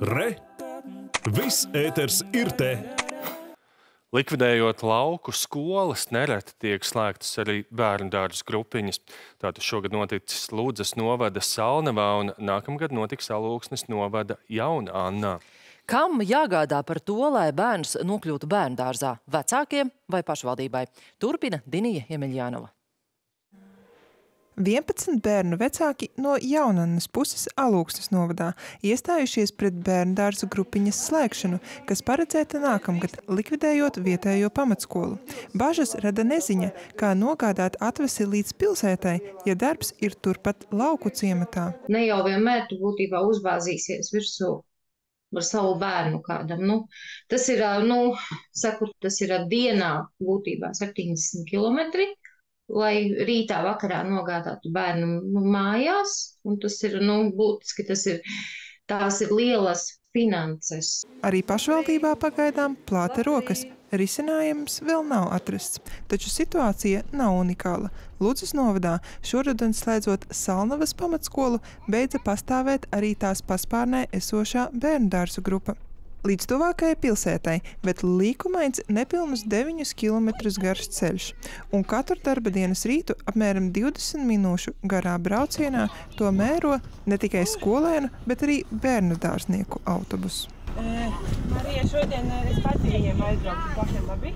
Re! Viss ēters ir te! Likvidējot lauku skolas, nereti tiek slēgtas arī bērnu dārza grupiņas. Tātad šogad noticis Lūdzes novada Salnavā un nākamgad notiks Alūksnes novada Jauna Annā. Kam jāgādā par to, lai bērns nokļūtu bērndārzā? Vecākiem vai pašvaldībai? Turpina Dinija Iemeļjānova. 11 bērnu vecāki no Jaunannas puses Alūksnes novadā iestājušies pret bērnu dārzu grupiņas slēgšanu, kas paredzēta nākamgad, likvidējot vietējo pamatskolu. Bažas rada neziņa, kā nogādāt atvesi līdz pilsētai, ja darbs ir turpat lauku ciematā. Ne jau vienmēr tu būtībā uzbāzīsies virsū ar savu bērnu kādam. Nu, tas ir, nu, saku, tas ir dienā būtībā 70 kilometri lai rītā, vakarā nogādātu bērnu nu, mājās. Tas ir nu, būtiski, tas ir, tās ir lielas finanses. Arī pašvaldībā pagaidām plāta rokas. Risinājums vēl nav atrasts, taču situācija nav unikāla. Lūdzes novadā šoruden slēdzot Salnavas pamatskolu, beidza pastāvēt arī tās paspārnē esošā bērndārzu grupa līdz tuvākajai pilsētai, bet līkumains nepilnus 9 km garš ceļš. Un katru darba dienas rītu apmēram 20 minūšu garā braucienā to mēro ne tikai skolēnu, bet arī bērnu dārznieku autobusu. Marija, šodien es pati viņiem aizbraukšu pakaļ, labi?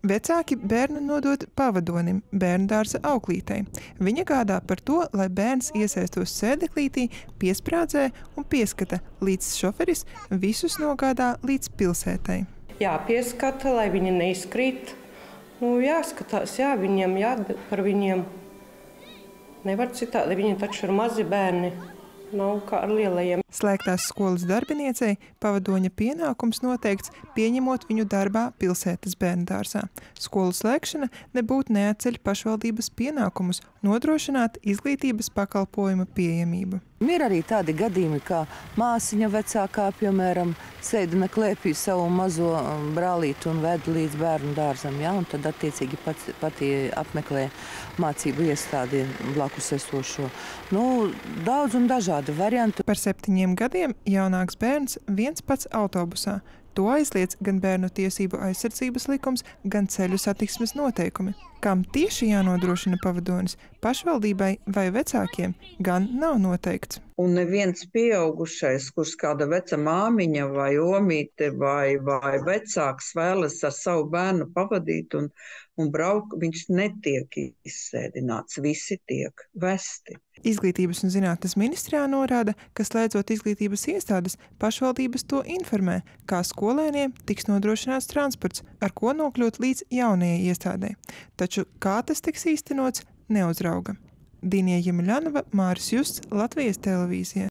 Vecāki bērnu nodod pavadonim, bērndārza auklītei. Viņa gādā par to, lai bērns iesaistos sēdeklītī, piesprādzē un pieskata, līdz šoferis visus nogādā līdz pilsētai. Jā, pieskata, lai viņi neizkrīt. Nu, jāskatās, jā, viņiem jādara par viņiem. Nevar citādi, viņi taču ir mazi bērni nav kā ar lielajiem. Slēgtās skolas darbiniecei pavadoņa pienākums noteikts pieņemot viņu darbā pilsētas bērndārzā. Skolu slēgšana nebūtu neatceļ pašvaldības pienākumus nodrošināt izglītības pakalpojumu pieejamību. Ir arī tādi gadījumi, kā māsiņa vecākā, piemēram, sēdina klēpī savu mazo um, brālīti un ved līdz bērnu dārzam, ja, un tad attiecīgi pat, pati apmeklē mācību iestādi blakus esošo. Nu, daudz un dažādi varianti. Par septiņiem gadiem jaunāks bērns viens pats autobusā. To aizliedz gan bērnu tiesību aizsardzības likums, gan ceļu satiksmes noteikumi. Kam tieši jānodrošina pavadonis pašvaldībai vai vecākiem, gan nav noteikts. Un neviens pieaugušais, kurš kāda veca māmiņa vai omīte vai, vai vecāks vēlas ar savu bērnu pavadīt un, un braukt, viņš netiek izsēdināts, visi tiek vesti. Izglītības un zinātnes ministrijā norāda, ka slēdzot izglītības iestādes, pašvaldības to informē, kā skolēniem tiks nodrošināts transports, ar ko nokļūt līdz jaunajai iestādē. Taču kā tas tiks īstenots, neuzrauga. Dīnija Jemeļanova, Māris Justs, Latvijas televīzija.